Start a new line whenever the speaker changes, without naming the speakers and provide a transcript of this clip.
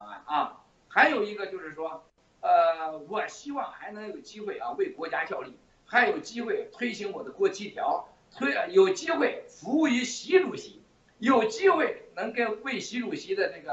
啊，还有一个就是说，呃，我希望还能有机会啊，为国家效力，还有机会推行我的国七条，推有机会服务于习主席，有机会能跟为习主席的这个。